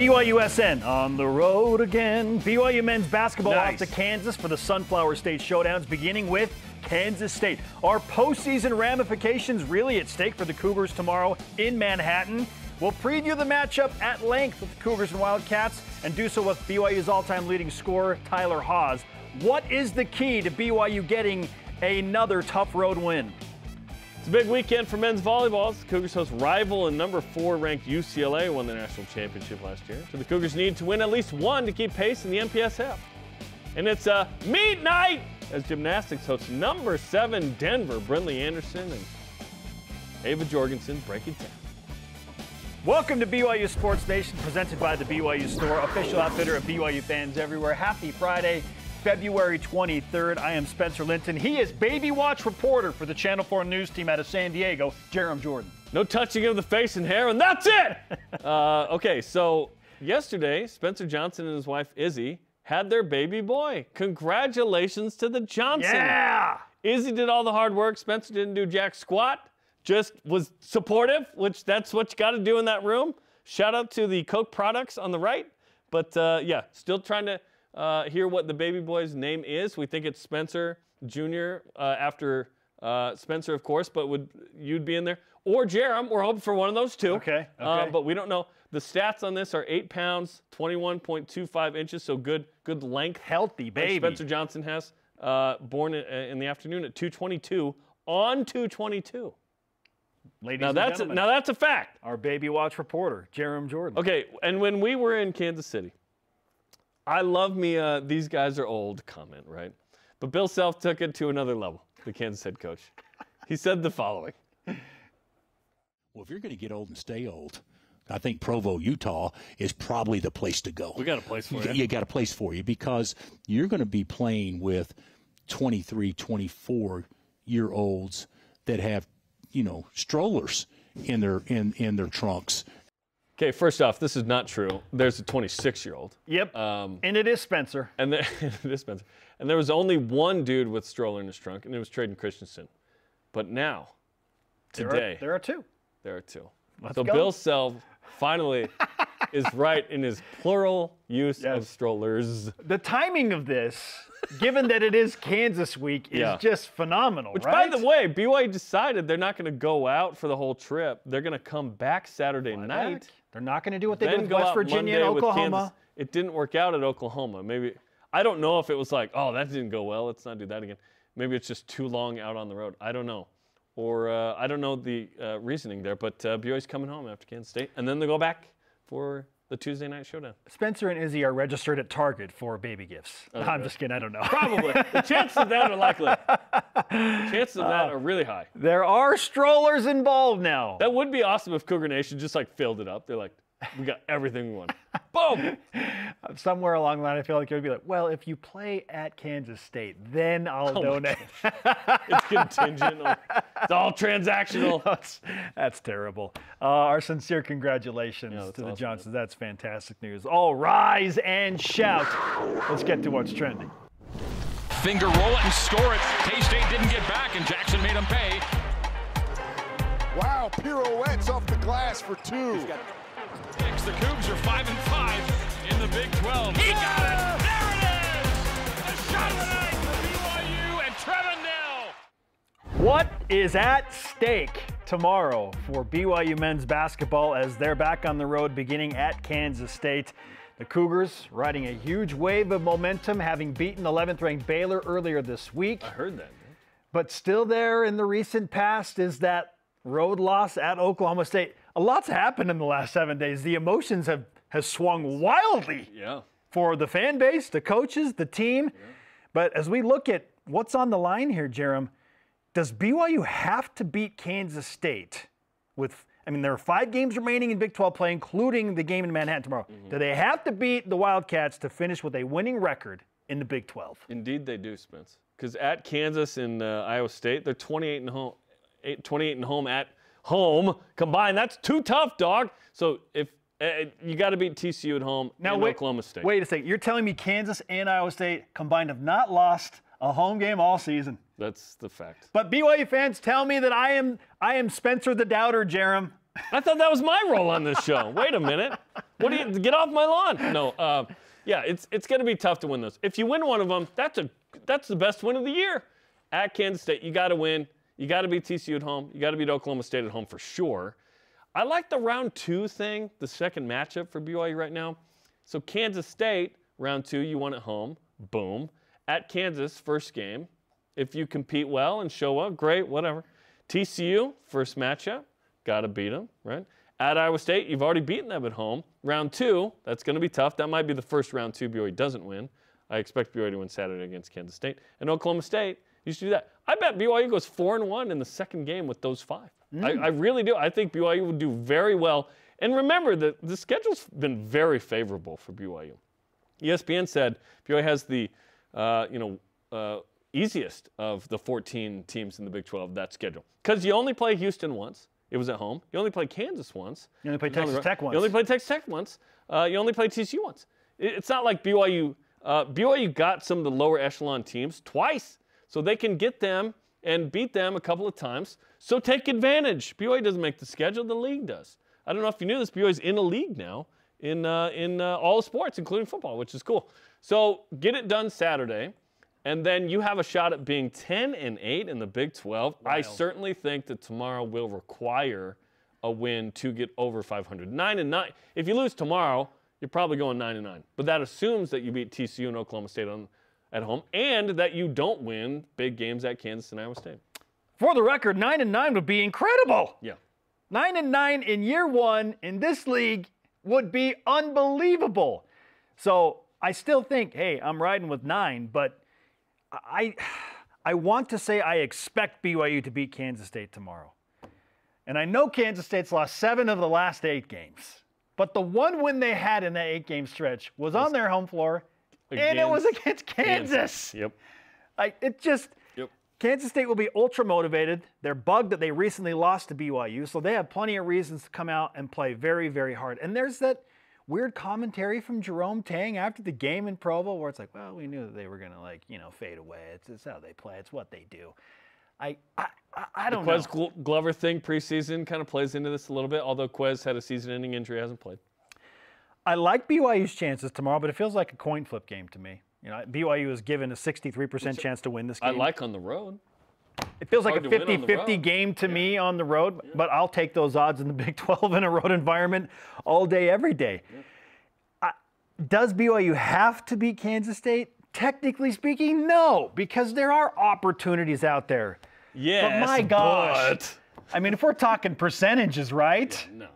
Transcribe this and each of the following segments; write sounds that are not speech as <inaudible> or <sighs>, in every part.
BYUSN on the road again. BYU men's basketball Nice. off to Kansas for the Sunflower State Showdowns, beginning with Kansas State. Our postseason ramifications really at stake for the Cougars tomorrow in Manhattan. We'll preview the matchup at length with the Cougars and Wildcats and do so with BYU's all time leading scorer, Tyler Haws. What is the key to BYU getting another tough road win? It's a big weekend for men's volleyball. The Cougars host rival and number four ranked UCLA won the national championship last year. So the Cougars need to win at least one to keep pace in the MPSF. And it's a meet night as gymnastics hosts number seven Denver, Brynlee Andersen and Ava Jorgensen break it down. Welcome to BYU Sports Nation, presented by the BYU Store, official outfitter of BYU fans everywhere. Happy Friday, February 23rd. I am Spencer Linton. He is Baby Watch reporter for the Channel 4 News team out of San Diego, Jarom Jordan. No touching of the face and hair, and that's it. <laughs> uh, okay, so yesterday, Spencer Johnson and his wife Izzy had their baby boy. Congratulations to the Johnsons. Yeah! Izzy did all the hard work. Spencer didn't do jack squat. Just was supportive, which that's what you got to do in that room. Shout out to the Coke products on the right. But uh, yeah, still trying to uh, hear what the baby boy's name is. We think it's Spencer Jr. Uh, after uh, Spencer, of course, but would you'd be in there or Jarom? We're hoping for one of those two. Okay, Uh, okay. but we don't know. The stats on this are eight pounds, 21.25 inches, so good, good length. Healthy baby. Spencer Johnson has, uh, born in, in the afternoon at 222 on 222. Ladies Now and that's a, now that's a fact. our Baby Watch reporter, Jarom Jordan. Okay, and when we were in Kansas City, I love me uh, these guys are old comment, right? But Bill Self took it to another level, the Kansas head coach. He said the following. Well, if you're going to get old and stay old, I think Provo, Utah is probably the place to go. We got a place for you. you. You got a place for you because you're going to be playing with 23, 24 year olds that have, you know, strollers in their in in their trunks. Okay, first off, this is not true. There's a 26 year old. Yep. Um, and it is Spencer. And there, <laughs> this Spencer. And there was only one dude with stroller in his trunk, and it was Traden Christensen. But now, There are- today, there are two. there are two. Let's so go. Bill Self finally <laughs> is right in his plural use of strollers. The timing of this, given that it is Kansas week, is Yeah. just phenomenal, Which, right? by the way, BYU decided they're not going to go out for the whole trip. They're going to come back Saturday night. Back. They're not going to do what they did with West Virginia and Oklahoma. It didn't work out at Oklahoma. Maybe I don't know if it was like, oh, that didn't go well. Let's not do that again. Maybe it's just too long out on the road. I don't know, or uh, I don't know the uh, reasoning there. But uh, BYU's coming home after Kansas State, and then they go back for the Tuesday night showdown. Spencer and Izzy are registered at Target for baby gifts. No, I'm just kidding. I don't know. Probably <laughs> the chances of that are likely. The chances of Uh, that are really high. there are strollers involved now. That would be awesome if Cougar Nation just like filled it up. They're like, we got everything we want. <laughs> Boom. Somewhere along the line, I feel like it would be like, well, if you play at Kansas State, then I'll Oh donate. It's contingent. on- It's all transactional. <laughs> that's, that's terrible. Uh, our sincere congratulations Yeah, to that's the awesome, Johnsons. That's fantastic news. All rise and shout. Let's get to what's trending. Finger roll it and score it. K-State didn't get back, and Jaxson made him pay. Wow, pirouettes off the glass for two. Six. The Cougs are five and five in the Big 12. He got it. There it is. The shot of the night for BYU and Trevin Knell. What is at stake tomorrow for BYU men's basketball as they're back on the road beginning at Kansas State? The Cougars riding a huge wave of momentum, having beaten 11th ranked Baylor earlier this week. I heard that. But still, there in the recent past is that road loss at Oklahoma State. A lot's happened in the last seven days. The emotions have, have swung wildly Yeah. for the fan base, the coaches, the team. Yeah. But as we look at what's on the line here, Jarom, does BYU have to beat Kansas State with I mean, there are five games remaining in Big 12 play, including the game in Manhattan tomorrow. Do they have to beat the Wildcats to finish with a winning record in the Big 12? Indeed, they do, Spence. Because at Kansas and uh, Iowa State, they're 28 and home, 28 and home at home combined. That's too tough, dog. So if uh, you got to beat TCU at home and wait, Oklahoma State. Wait a second. You're telling me Kansas and Iowa State combined have not lost a home game all season. That's the fact. But BYU fans tell me that I am I am Spencer the Doubter, Jarom. I thought that was my role on this show. Wait a minute. What do you get off my lawn? No. Uh, yeah, it's it's going to be tough to win those. If you win one of them, that's a that's the best win of the year. At Kansas State, you got to win. You got to beat TCU at home. You got to beat Oklahoma State at home for sure. I like the round two thing, the second matchup for BYU right now. So Kansas State, round two, you won at home. Boom. At Kansas, first game. If you compete well and show up, great, whatever. TCU, first matchup, got to beat them, right? At Iowa State, you've already beaten them at home. Round two, that's going to be tough. That might be the first round two BYU doesn't win. I expect BYU to win Saturday against Kansas State. And Oklahoma State, you should do that. I bet BYU goes four and one in the second game with those five. I, I really do. I think BYU would do very well. And remember that the schedule's been very favorable for BYU. ESPN said BYU has the, uh, you know, uh, easiest of the 14 teams in the Big 12 that schedule because you only play Houston once. It was at home. You only play Kansas once. You only play It was on the Texas road. Tech once. You only play Texas Tech once. Uh, you only play TCU once. It- It's not like BYU. Uh, BYU got some of the lower echelon teams twice, so they can get them and beat them a couple of times. So take advantage. BYU doesn't make the schedule; the league does. I don't know if you knew this. BYU's in a league now in uh, in uh, all sports, including football, which is cool. So get it done Saturday, and then you have a shot at being 10 and 8 in the Big 12. I certainly think that tomorrow will require a win to get over 500. 9 and 9. If you lose tomorrow, you're probably going 9 and 9. But that assumes that you beat TCU and Oklahoma State on at home and that you don't win big games at Kansas and Iowa State. For the record, nine and nine would be incredible. Yeah. Nine and nine in year one in this league would be unbelievable. So I still think, hey, I'm riding with nine, but I, I want to say I expect BYU to beat Kansas State tomorrow. And I know Kansas State's lost seven of the last eight games, but the one win they had in that eight game stretch was on their home floor, and it was against Kansas. Yep. Like it just Yep. Kansas State will be ultra motivated. They're bugged that they recently lost to BYU, so they have plenty of reasons to come out and play very, very hard. And there's that weird commentary from Jerome Tang after the game in Provo where it's like, well, we knew that they were gonna like, you know, fade away. It's, it's how they play. It's what they do. I I, I, don't know. Quez Gl- Glover thing preseason kind of plays into this a little bit, although Quez had a season ending injury, hasn't played. I like BYU's chances tomorrow, but it feels like a coin flip game to me. You know, BYU is given a 63% chance to win this game. I like on the road. It feels like a hard to win on the 50 50 game to me on the road, but I'll take those odds in the <laughs> Big 12 in a road environment all day, every day. I- does BYU have to beat Kansas State? Technically speaking, no, because there are opportunities out there. Yes, but my gosh. but- I mean, if we're talking percentages, right? No,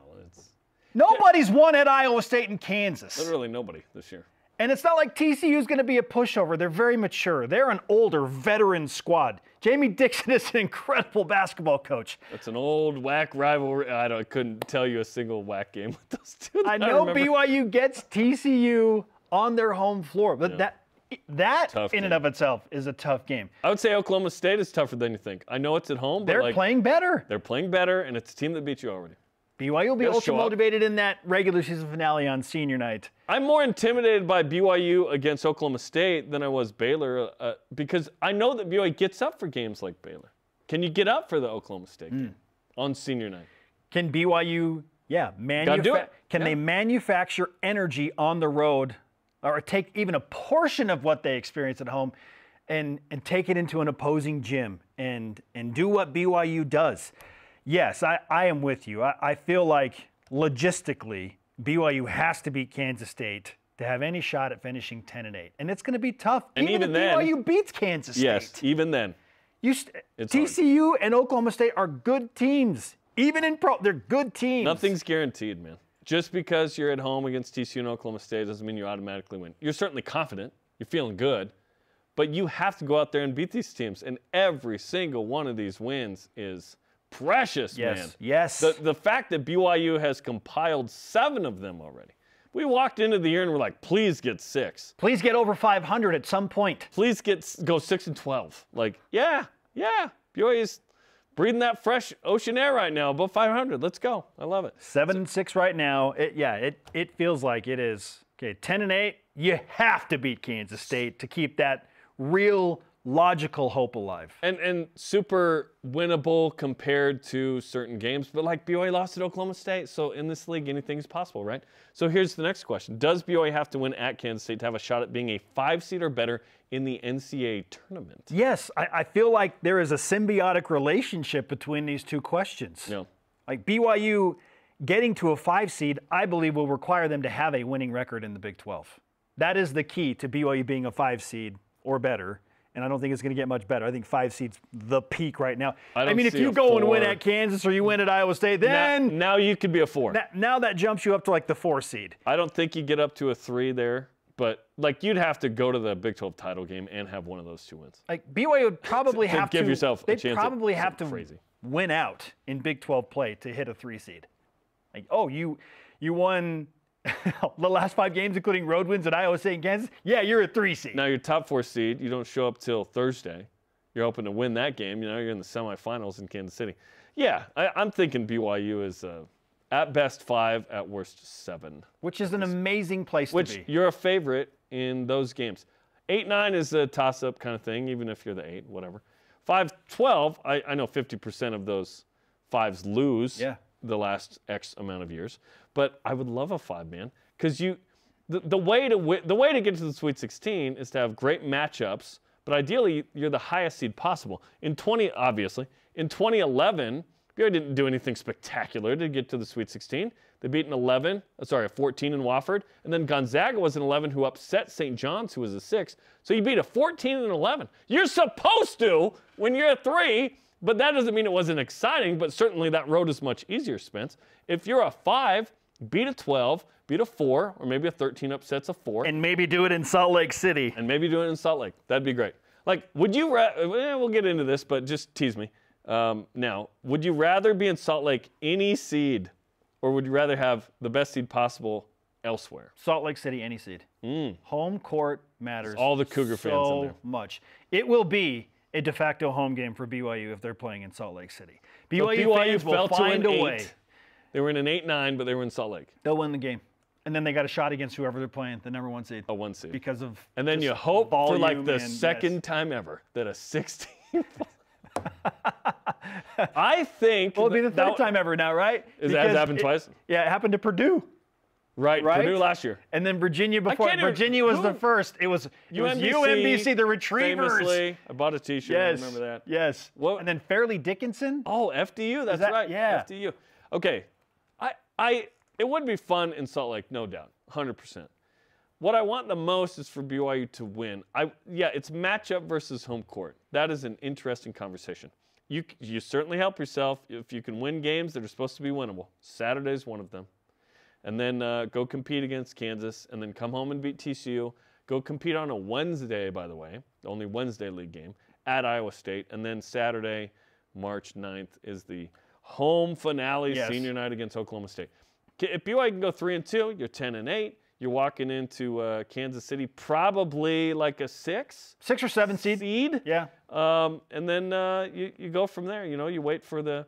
Nobody's won at Iowa State and Kansas. literally nobody this year. And it's not like TCU is going to be a pushover. They're very mature. They're an older veteran squad. Jamie Dixon <laughs> is an incredible basketball coach. It's an old WAC rivalry. I, don't, I couldn't tell you a single WAC game with those two. I know. BYU gets TCU on their home floor, but that that Tough in and of itself is a tough game. I would say Oklahoma State is tougher than you think. I know it's at home, but They're like, playing better. They're playing better, and it's a team that beat you already. BYU will be ultra motivated in that regular season finale on senior night. I'm more intimidated by BYU against Oklahoma State than I was Baylor uh, because I know that BYU gets up for games like Baylor. Can you get up for the Oklahoma State Hmm. game on senior night? Can BYU, yeah, do manufa- it. can they manufacture energy on the road or take even a portion of what they experience at home and, and take it into an opposing gym and, and do what BYU does? Yes, I, I am with you. I, I feel like logistically, BYU has to beat Kansas State to have any shot at finishing 10 and 8. And it's going to be tough. And even if then- BYU beats Kansas State. Yes, even then. You st- It's hard. TCU and Oklahoma State are good teams. Even in pro, they're good teams. Nothing's guaranteed, man. Just because you're at home against TCU and Oklahoma State doesn't mean you automatically win. You're certainly confident. You're feeling good. But you have to go out there and beat these teams. And every single one of these wins is precious, Yes, man. yes. The, the fact that BYU has compiled seven of them already. We walked into the year and we're like, please get six. Please get over 500 at some point. Please get go six and twelve. Like, yeah, yeah. BYU's breathing that fresh ocean air right now, above 500. Let's go. I love it. Seven and six right now. It, yeah, it it feels like it is. Okay, 10 and eight. You have to beat Kansas State to keep that real logical hope alive. and and super winnable compared to certain games. But like BYU lost at Oklahoma State, so in this league anything's possible, right? So here's the next question: Does BYU have to win at Kansas State to have a shot at being a five seed or better in the NCAA tournament? Yes, I, I feel like there is a symbiotic relationship between these two questions. No. Like BYU getting to a five seed, I believe will require them to have a winning record in the Big 12. That is the key to BYU being a five seed or better. And I don't think it's going to get much better. I think five seeds the peak right now. I don't mean, if you go and win at Kansas or you win at Iowa State, then now you could be a four. that, now that jumps you up to like the four seed. I don't think you get up to a three there, but like you'd have to go to the Big 12 title game and have one of those two wins. Like BYU would probably <laughs> To have give to yourself a chance probably have to crazy. win out in Big 12 play to hit a three seed. Like, oh, you you won <laughs> the last five games, including road wins at Iowa State and Kansas. Yeah, you're a three seed. Now your top four seed, you don't show up till Thursday. You're hoping to win that game. You know, you're in the semifinals in Kansas City. Yeah, I, I'm thinking BYU is uh, at best five, at worst seven. which is an amazing place Which to be. you're a favorite in those games. Eight nine is a toss-up kind of thing, even if you're the eight, whatever. Five twelve, I, I know 50% of those fives lose Yeah. The last X amount of years, but I would love a five man because you, the, the way to wi- the way to get to the Sweet 16 is to have great matchups, but ideally you're the highest seed possible. In 20, obviously, in 2011, BYU didn't do anything spectacular to get to the Sweet 16. They beat an 11, uh, sorry, a 14 in Wofford, and then Gonzaga was an 11 who upset St. John's, who was a six. So you beat a 14 and an 11. You're supposed to when you're a three, but that doesn't mean it wasn't exciting. But certainly that road is much easier, Spence. If you're a five, beat a 12, beat a four, or maybe a 13 upsets a four, and, maybe do it in Salt Lake City. And maybe do it in Salt Lake. That'd be great. Like, would you? Ra- eh, we'll get into this, but just tease me. Um, now, would you rather be in Salt Lake any seed, or would you rather have the best seed possible elsewhere? Salt Lake City, any seed. Home court matters. Hmm. all the Cougar so fans in there. much. It will be a de facto home game for BYU if they're playing in Salt Lake City. BYU, BYU fans will to find a eight. way. They were in an eight-nine, but they were in Salt Lake, They'll win the game, and then they got a shot against whoever they're playing, the number one seed, a one seed. because of. And then you hope for like the and- yes. second time ever that a 16. <laughs> <laughs> I think. Well, it'll be the that- third time ever now, right? Is that- has Because it happened it- twice? Yeah, it happened to Purdue. Right, right? Purdue last year. And then Virginia before. Virginia was the first. It was, it was UMBC, UMBC, the Retrievers. Famously, I bought a T-shirt. I Yes. remember that. Yes. What- And then Fairleigh Dickinson. Oh, FDU. That's that- right. yeah. FDU. Okay, I, I, it would be fun in Salt Lake, no doubt, hundred percent. What I want the most is for BYU to win. I, yeah, it's matchup versus home court. That is an interesting conversation. You, you certainly help yourself if you can win games that are supposed to be winnable. Saturday's one of them. And then uh, go compete against Kansas, and then come home and beat TCU. Go compete on a Wednesday, by the way, the only Wednesday league game at Iowa State, and then Saturday, March 9th, is the home finale, Yes. senior night against Oklahoma State. If BYU can go three and two, you're 10 and eight. You're walking into uh, Kansas City probably like a six Six or seven seed. seed. Yeah. Um, and then uh, you, you go from there. You know, you wait for the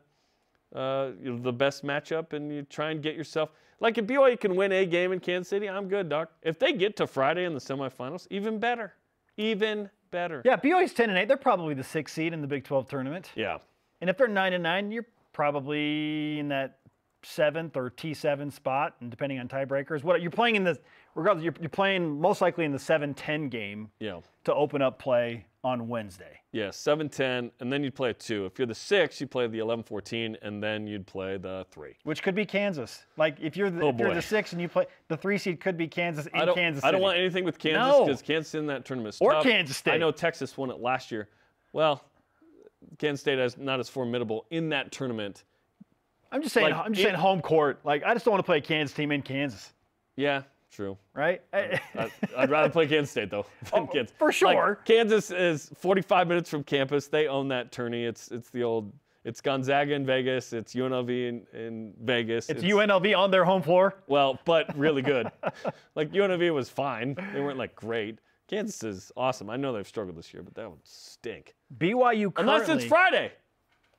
uh, the best matchup, and you try and get yourself. Like if BYU can win a game in Kansas City, I'm good, Doc. If they get to Friday in the semifinals, even better, even better. Yeah, BYU's 10 and 8. They're probably the sixth seed in the Big 12 tournament. Yeah. And if they're 9 and 9, you're probably in that seventh or T7 spot, and depending on tiebreakers. What you're playing in the regardless, you're, you're playing most likely in the 7-10 game Yeah. to open up play on Wednesday. Yeah, 7 10, and then you'd play a 2. If you're the 6, you play the 11 14, and then you'd play the 3. Which could be Kansas. Like if you're the, Oh, if you're the six and you play the three seed could be Kansas in I don't, Kansas I don't want anything with Kansas No. because Kansas in that tournament is Or tough. Kansas State. I know Texas won it last year. Well, Kansas State is not as formidable in that tournament. I'm just saying. like, I'm just it- saying home court. Like I just don't want to play a Kansas team in Kansas, Yeah, true. right? <laughs> I, I'd rather play Kansas State though <laughs> than oh, Kansas. Oh, for Like, sure. Kansas is 45 minutes from campus. They own that tourney. It's it's the old. It's Gonzaga in Vegas. It's UNLV in, in Vegas. it's UNLV on their home floor. Well, but really good. <laughs> like UNLV was fine. They weren't like great. Kansas is awesome. I know they've struggled this year, but that would stink. BYU currently, Unless it's Friday.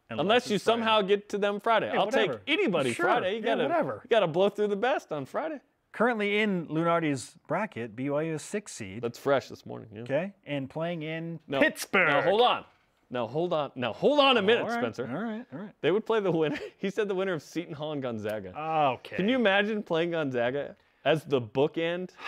Unless you it's Friday. somehow get to them Friday. I'll whatever. take anybody Sure. Friday. You Yeah, gotta whatever. you gotta blow through the best on Friday. Currently in Lunardi's bracket, BYU is six seed. That's fresh this morning. Yeah. Okay, and playing in No, Pittsburgh. Now hold on. Now hold on. Now hold on a minute, All right, Spencer. All right, all right. They would play the winner. <laughs> He said the winner of Seton Hall and Gonzaga. Okay. Can you imagine playing Gonzaga as the bookend? <sighs>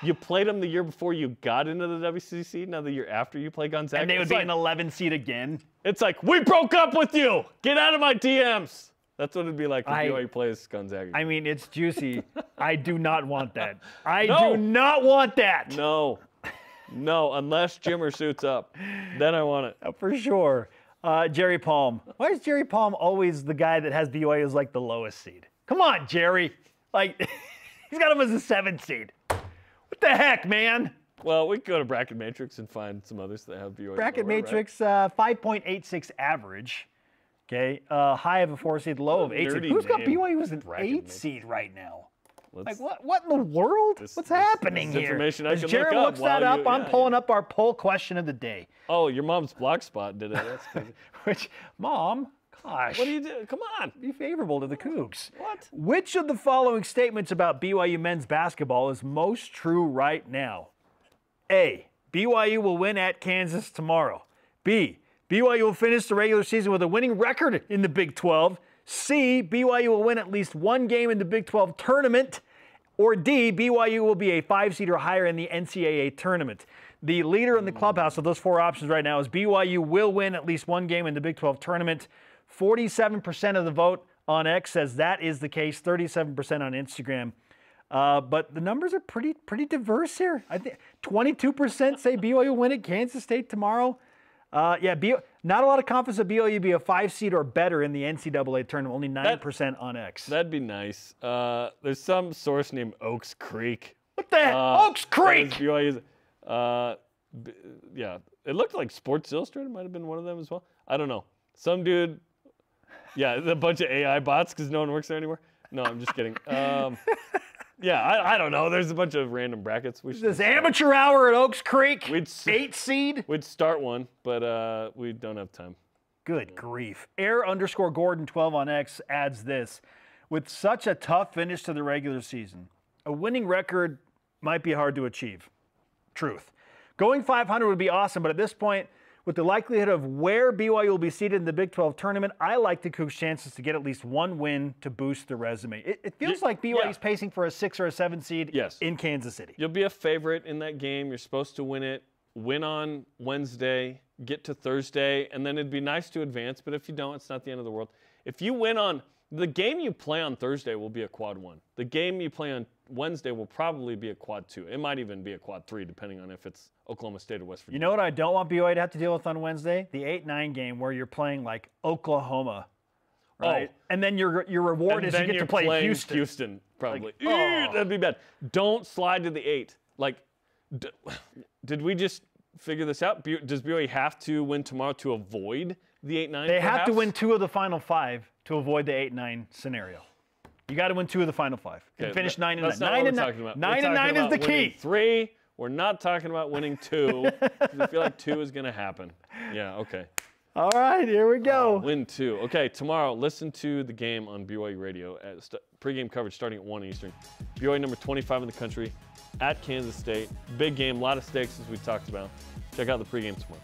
You played them the year before you got into the WCC. Now the year after you play Gonzaga, And they would it's be like, an 11 seed again. It's like we broke up with you. Get out of my DMs. That's what it'd be like if I- BYU plays Gonzaga. I mean, it's juicy. <laughs> I do not want that. I No. do not want that. no, no, unless Jimmer suits up, then I want it. Uh, For sure. Uh, Jerry Palm. Why is Jerry Palm always the guy that has BYU as like the lowest seed? Come on, Jerry. Like, <laughs> he's got him as a seventh seed. What the heck, man? Well, we could go to Bracket Matrix and find some others that have BYU. Bracket lower, right? Matrix, uh, 5.86 average. Okay. Uh, high of a four seed, low of a eight seed. Who's got name. BYU as an Bracket eight Matrix. seed right now? Let's- Like what? What in the world? This- What's this- happening this is here? I As can Jared look looks that up, you- I'm yeah, pulling up our poll question of the day. Oh, your mom's blog spot did it. That's crazy. <laughs> Which, mom, gosh, what do you do? Come on. be favorable to the Cougs. What? Which of the following statements about BYU men's basketball is most true right now? A. BYU will win at Kansas tomorrow. B. BYU will finish the regular season with a winning record in the Big 12. C. BYU will win at least one game in the Big 12 tournament. Or D. BYU will be a five seed or higher in the NCAA tournament. The leader in the clubhouse of those four options right now is BYU will win at least one game in the Big 12 tournament. 47% of the vote on X says that is the case. 37% on Instagram. Uh, but the numbers are pretty pretty diverse here. I think 22% say BYU will win at Kansas State tomorrow. Uh, yeah, B- not a lot of confidence that BYU be a five seed or better in the NCAA tournament. Only 9% on X. That'd be nice. Uh, there's some source named Oaks Creek. what the heck? Uh, Oaks Creek! BYU's, uh, b- yeah, it looked like Sports Illustrated might have been one of them as well. I don't know. Some dude, yeah, a bunch of AI bots because no one works there anymore. No, I'm just kidding. Um, <laughs> yeah, I, I don't know. There's a bunch of random brackets. We should This start- amateur hour at Oaks Creek, We'd eight seed. We'd start one, but uh, we don't have time. Good grief. Air underscore Gordon 12 on X adds this. With such a tough finish to the regular season, a winning record might be hard to achieve. Truth. Going 500 would be awesome, but at this point, with the likelihood of where BYU will be seated in the Big 12 tournament, I like the Cougs' chances to get at least one win to boost the resume. It, it feels like BYU's yeah. pacing for a six or a seven seed Yes. in Kansas City. You'll be a favorite in that game. You're supposed to win it. Win on Wednesday, get to Thursday, and then it'd be nice to advance. But if you don't, it's not the end of the world. If you win on the game you play on Thursday will be a quad one. The game you play on Wednesday will probably be a quad two. It might even be a quad three, depending on if it's Oklahoma State or West Virginia. You know what I don't want BYU to have to deal with on Wednesday? The 8 9 game where you're playing like Oklahoma. Oh. Right? Oh. And then your your reward and is you get to play playing Houston. probably. Like, oh. That'd be bad. Don't slide to the eight. Like, d- did we just figure this out? Bu- Does BYU have to win tomorrow to avoid the eight nine? They have to win two of the final five to avoid the 8 9 scenario. You got to win two of the final five and Okay, finish that- 9 and 9. Not 9 what and we're 9, talking about. nine We're and 9 is the key. Three. We're not talking about winning two. <laughs> I feel like two is going to happen. Yeah. Okay. All right, here we uh, go. Win two. Okay, tomorrow, listen to the game on BYU Radio. At st- pregame coverage starting at 1 Eastern. BYU number 25 in the country at Kansas State. Big game, a lot of stakes as we talked about. Check out the pregame tomorrow.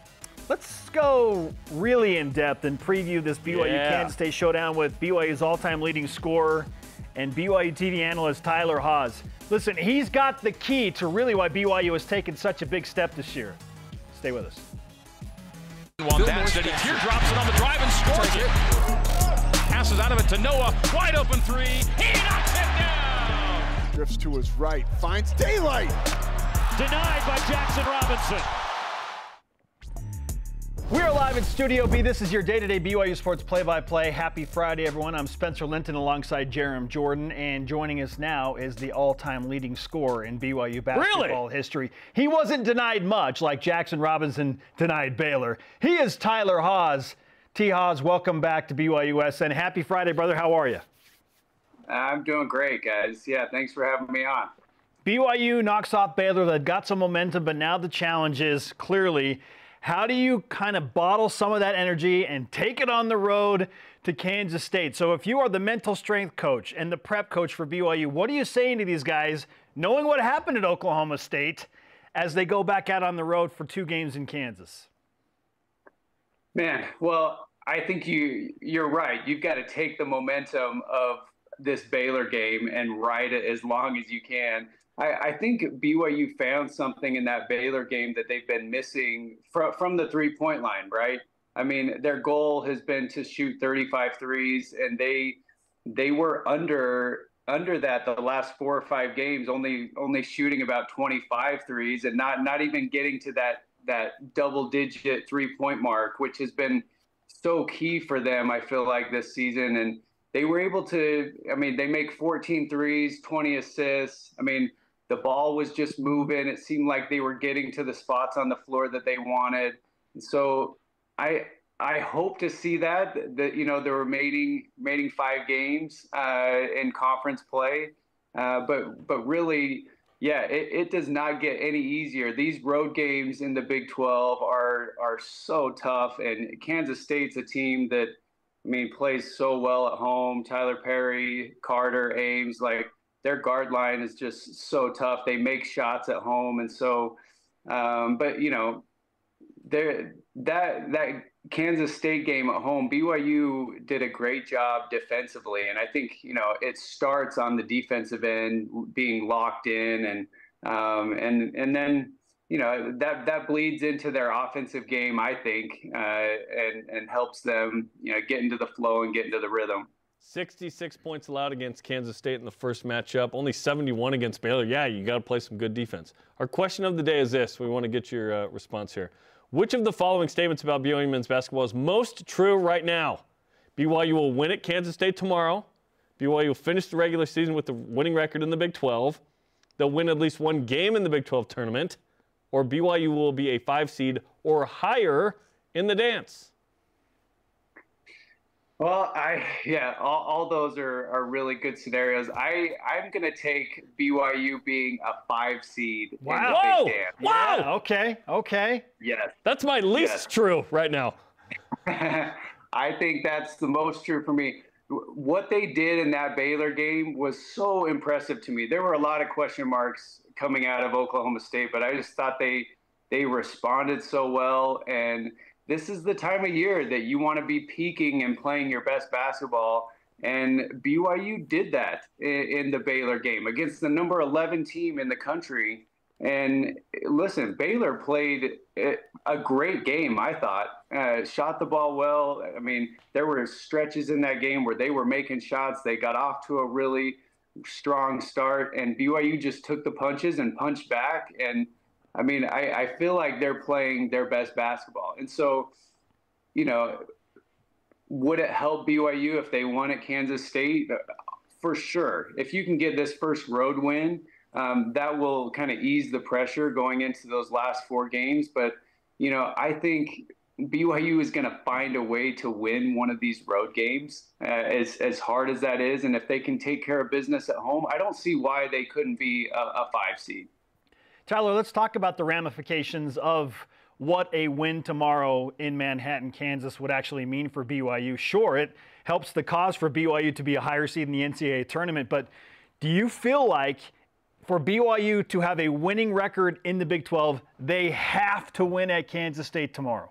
Let's go really in depth and preview this BYU Yeah. Kansas State showdown with BYU's all time leading scorer and BYU TV analyst Tyler Haws. Listen, he's got the key to really why BYU has taken such a big step this year. Stay with us. Want that steady. Teardrops it on the drive and scores it. Passes out of it to Noah. Wide open three. He knocks it down. Drifts to his right, finds daylight. Denied by Jaxson Robinson. We are live in Studio B. This is your day-to-day BYU Sports play-by-play. Happy Friday, everyone. I'm Spencer Linton alongside Jarom Jordan, and joining us now is the all-time leading scorer in BYU basketball history. He wasn't denied much, like Jaxson Robinson denied Baylor. He is Tyler Haws. T. Haws, welcome back to BYUS, and happy Friday, brother. How are you? I'm doing great, guys. Yeah, thanks for having me on. BYU knocks off Baylor. That got some momentum, but now the challenge is clearly How do you kind of bottle some of that energy and take it on the road to Kansas State? So, if you are the mental strength coach and the prep coach for BYU, what are you saying to these guys, knowing what happened at Oklahoma State, as they go back out on the road for two games in Kansas? Man, well, I think you you're right. You've got to take the momentum of this Baylor game and ride it as long as you can. I, I, think BYU found something in that Baylor game that they've been missing from from the three point line, right? I mean, their goal has been to shoot 35 threes, and they they were under under that the last four or five games, only only shooting about 25 threes, and not not even getting to that that double digit three point mark, which has been so key for them. I feel like this season, and they were able to. I mean, they make 14 threes, 20 assists. I mean, the ball was just moving. It seemed like they were getting to the spots on the floor that they wanted. And so I I hope to see that that you know the remaining remaining five games uh, in conference play, uh, but but really yeah, it, it does not get any easier. These road games in the Big 12 are are so tough, and Kansas State's a team that, I mean, plays so well at home. Tylor Perry, Carter, Ames, like their guard line is just so tough. They make shots at home, and so, um, but you know, there that that Kansas State game at home, BYU did a great job defensively, and I think you know it starts on the defensive end being locked in, and um, and and then you know that that bleeds into their offensive game, I think, uh, and and helps them you know get into the flow and get into the rhythm. 66 points allowed against Kansas State in the first matchup, only 71 against Baylor. Yeah, you got to play some good defense. Our question of the day is this: We want to get your uh, response here. Which of the following statements about BYU men's basketball is most true right now? BYU will win at Kansas State tomorrow. BYU will finish the regular season with the winning record in the Big 12. They'll win at least one game in the Big 12 tournament. Or BYU will be a five seed or higher in the dance. Well, I yeah, all, all those are, are really good scenarios. I I'm gonna take BYU being a five seed. Wow! Whoa! Wow! Yeah, okay, okay. Yes. That's my least yes. true right now. <laughs> I think that's the most true for me. What they did in that Baylor game was so impressive to me. There were a lot of question marks coming out of Oklahoma State, but I just thought they they responded so well and this is the time of year that you want to be peaking and playing your best basketball. And BYU did that in, the Baylor game against the number 11 team in the country. And listen, Baylor played a great game, I thought. Uh, shot the ball well. I mean, there were stretches in that game where they were making shots. They got off to a really strong start, and BYU just took the punches and punched back. And I mean, I, I feel like they're playing their best basketball. And so, you know, would it help BYU if they won at Kansas State? For sure. If you can get this first road win, um, that will kind of ease the pressure going into those last four games. But, you know, I think BYU is going to find a way to win one of these road games, uh, as as hard as that is. And if they can take care of business at home, I don't see why they couldn't be a, a five seed. Tyler, let's talk about the ramifications of what a win tomorrow in Manhattan, Kansas would actually mean for BYU. Sure, it helps the cause for BYU to be a higher seed in the NCAA tournament, but do you feel like for BYU to have a winning record in the Big 12, they have to win at Kansas State tomorrow?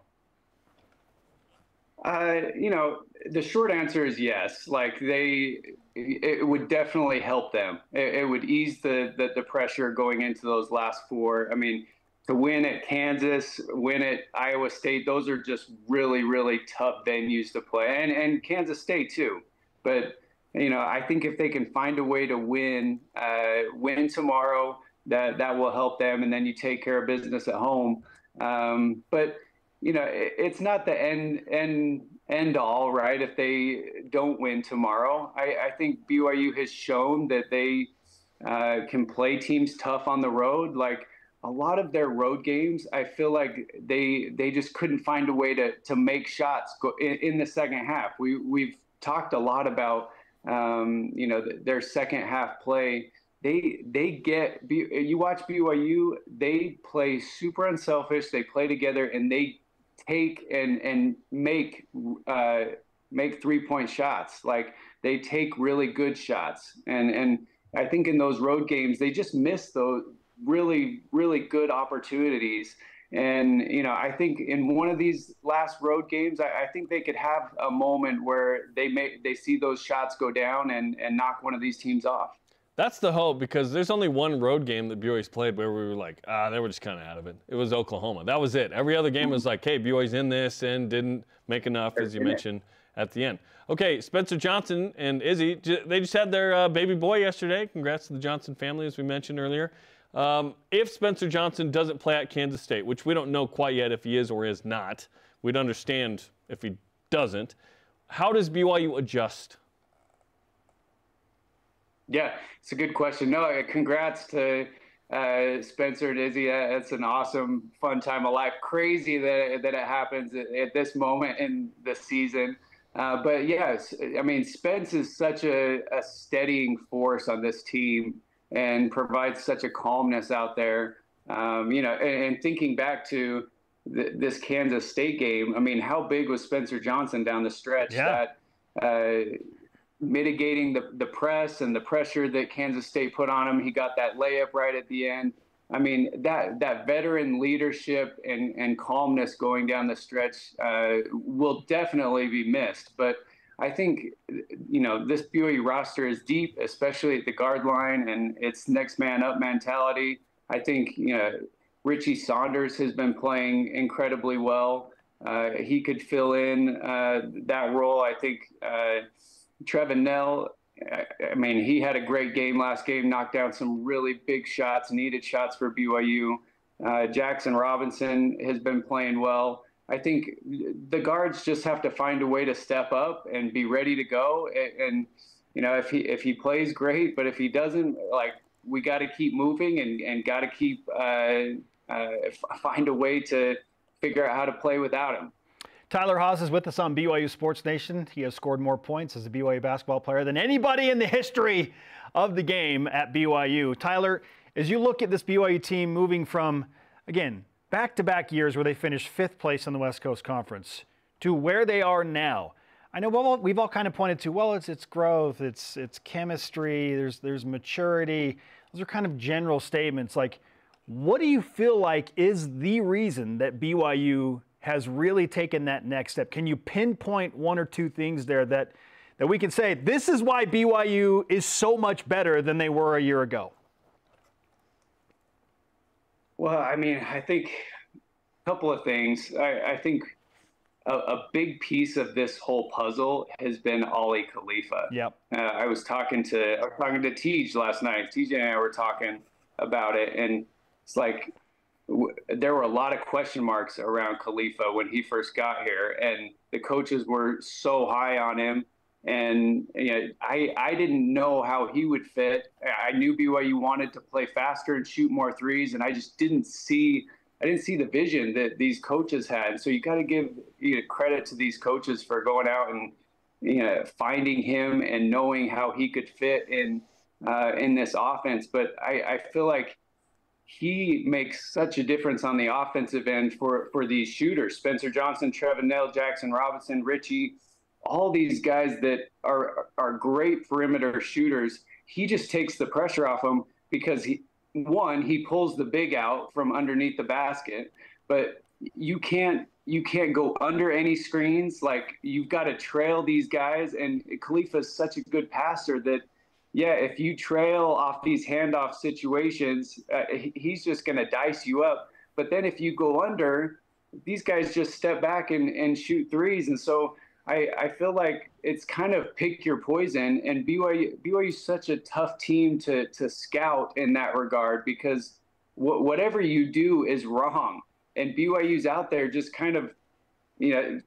Uh, you know, the short answer is yes. Like they, it would definitely help them. It, it would ease the, the, the pressure going into those last four. I mean, to win at Kansas, win at Iowa State, those are just really really tough venues to play, and and Kansas State too. But you know, I think if they can find a way to win, uh, win tomorrow, that that will help them, and then you take care of business at home. Um, but you know, it, it's not the end end end all, right? If they don't win tomorrow, I, I think BYU has shown that they uh, can play teams tough on the road. Like a lot of their road games, I feel like they they just couldn't find a way to to make shots go in, in the second half. We we've talked a lot about um, you know their second half play. They they get you watch BYU. They play super unselfish. They play together and they take and and make uh, make three point shots. Like they take really good shots, and and I think in those road games they just miss those really really good opportunities. And you know, I think in one of these last road games, I, I, think they could have a moment where they may they see those shots go down and and knock one of these teams off. That's the hope because there's only one road game that BYU's played where we were like, ah, they were just kind of out of it. It was Oklahoma. That was it. Every other game was like, hey, BYU's in this and didn't make enough, as you mentioned at the end. Okay, Spencer Johnson and Izzy, they just had their uh, baby boy yesterday. Congrats to the Johnson family, as we mentioned earlier. Um, if Spencer Johnson doesn't play at Kansas State, which we don't know quite yet if he is or is not, we'd understand if he doesn't. How does BYU adjust? Yeah, it's a good question. No, uh, congrats to uh, Spencer and Izzy. It's an awesome, fun time of life. Crazy that that it happens at, at this moment in the season. Uh, but yes, I mean Spence is such a, a steadying force on this team and provides such a calmness out there. Um, you know, and, and, thinking back to th- this Kansas State game, I mean, how big was Spencer Johnson down the stretch yeah. that uh, mitigating the, the press and the pressure that Kansas State put on him? He got that layup right at the end. I mean, that, that veteran leadership and, and calmness going down the stretch uh, will definitely be missed. But I think, you know, this BYU roster is deep, especially at the guard line, and it's next man up mentality. I think, you know, Richie Saunders has been playing incredibly well. Uh, he could fill in uh, that role. I think uh, Trevin Knell, I, mean, he had a great game last game, knocked down some really big shots, needed shots for BYU. Uh, Jaxson Robinson has been playing well. I think the guards just have to find a way to step up and be ready to go. And, and you know, if he if he plays great, but if he doesn't, like we got to keep moving and and got to keep uh, uh, find a way to figure out how to play without him. Tyler Haws is with us on BYU Sports Nation. He has scored more points as a BYU basketball player than anybody in the history of the game at BYU. Tyler, as you look at this BYU team moving from, again, back to back years where they finished fifth place in the West Coast Conference to where they are now. I know well, we've all kind of pointed to, well, it's, it's growth, it's, it's chemistry, there's, there's maturity. Those are kind of general statements. Like, what do you feel like is the reason that BYU has really taken that next step? Can you pinpoint one or two things there that, that we can say, this is why BYU is so much better than they were a year ago? Well, I mean, I think a couple of things. I, I think a, a, big piece of this whole puzzle has been Aly Khalifa. Yep. Uh, I was talking to I was talking to TJ last night. TJ and I were talking about it, and it's like there were a lot of question marks around Khalifa when he first got here, and the coaches were so high on him and you know, I I didn't know how he would fit. I knew BYU wanted to play faster and shoot more threes, and I just didn't see I didn't see the vision that these coaches had. So you got to give you know, credit to these coaches for going out and you know finding him and knowing how he could fit in uh, in this offense. But I, I feel like he makes such a difference on the offensive end for for these shooters: Spencer Johnson, Trevin Knell, Jaxson Robinson, Richie all these guys that are are great perimeter shooters. He just takes the pressure off them because he one he pulls the big out from underneath the basket, but you can't you can't go under any screens. Like you've got to trail these guys, and Khalifa is such a good passer that yeah, if you trail off these handoff situations, uh, he's just going to dice you up. But then if you go under, these guys just step back and, and shoot threes, and so I, I feel like it's kind of pick your poison, and BYU BYU is such a tough team to to scout in that regard because wh- whatever you do is wrong, and BYU's out there just kind of, you know,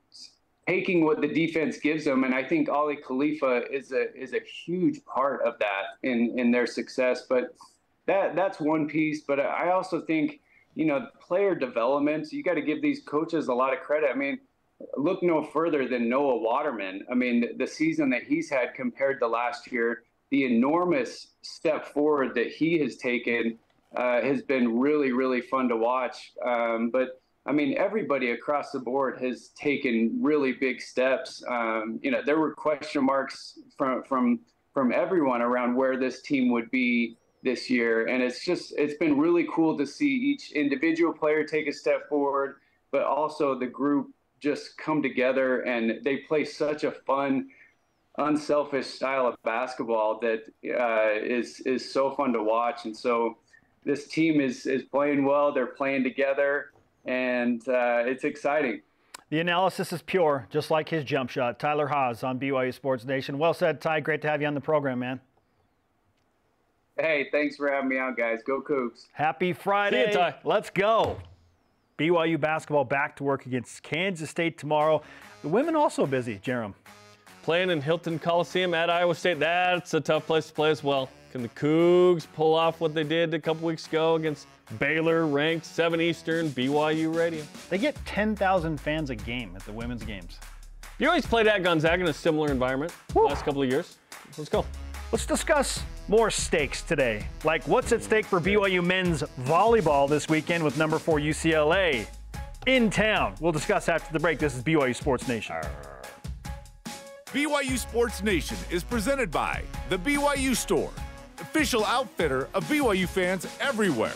taking what the defense gives them, and I think Aly Khalifa is a is a huge part of that in in their success. But that that's one piece, but I also think you know player development. You got to give these coaches a lot of credit. I mean look no further than Noah Waterman. I mean, the, season that he's had compared to last year, the enormous step forward that he has taken uh, has been really, really fun to watch. Um, but I mean, everybody across the board has taken really big steps. Um, you know, there were question marks from from from everyone around where this team would be this year, and it's just it's been really cool to see each individual player take a step forward, but also the group just come together and they play such a fun unselfish style of basketball that uh, is is so fun to watch. And so this team is is playing well. They're playing together, and uh, it's exciting. The analysis is pure, just like his jump shot. Tyler Haws on BYU Sports Nation. Well said, Ty. Great to have you on the program, man. Hey, thanks for having me on, guys. Go Cougs. Happy Friday. See you, Ty. Let's go. BYU basketball back to work against Kansas State tomorrow. The women also busy, Jarom. Playing in Hilton Coliseum at Iowa State, that's a tough place to play as well. Can the Cougs pull off what they did a couple weeks ago against Baylor, ranked 7 Eastern, BYU Radio? They get 10,000 fans a game at the women's games. You always played at Gonzaga in a similar environment the last couple of years. Let's go. Let's discuss more stakes today, like what's at stake for BYU men's volleyball this weekend with number four UCLA in town. We'll discuss after the break. This is BYU Sports Nation. BYU Sports Nation is presented by The BYU Store, official outfitter of BYU fans everywhere.